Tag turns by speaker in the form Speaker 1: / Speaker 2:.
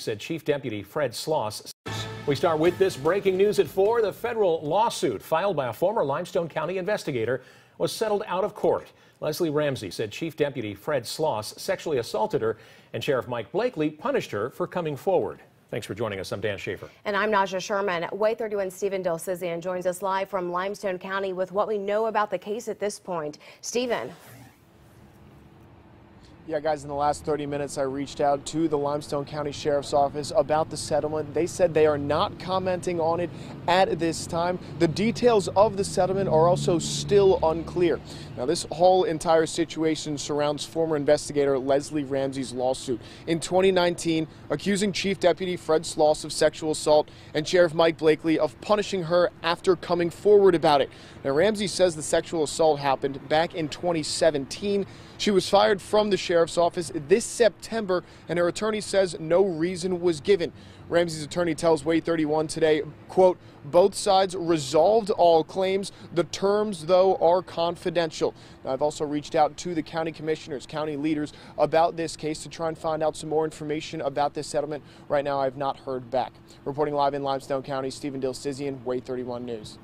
Speaker 1: said Chief Deputy Fred Sloss. We start with this breaking news at 4. The federal lawsuit filed by a former Limestone County investigator was settled out of court. Leslie Ramsey said Chief Deputy Fred Sloss sexually assaulted her, and Sheriff Mike Blakely punished her for coming forward. Thanks for joining us. I'm Dan Schaefer.
Speaker 2: And I'm Naja Sherman. WAAY 31 Stephen Dilcizian joins us live from Limestone County with what we know about the case at this point. Stephen.
Speaker 3: Yeah, guys, in the last 30 minutes, I reached out to the Limestone County Sheriff's Office about the settlement. They said they are not commenting on it at this time. The details of the settlement are also still unclear. Now, this whole entire situation surrounds former investigator Leslie Ramsey's lawsuit in 2019, accusing Chief Deputy Fred Sloss of sexual assault and Sheriff Mike Blakely of punishing her after coming forward about it. Now, Ramsey says the sexual assault happened back in 2017. She was fired from the sheriff's office this September, and her attorney says no reason was given. Ramsey's attorney tells WAAY 31 today, quote, both sides resolved all claims. The terms, though, are confidential. Now, I've also reached out to the county commissioners, county leaders about this case to try and find out some more information about this settlement. Right now, I've not heard back. Reporting live in Limestone County, Stephen Dilcizian, WAAY 31 News.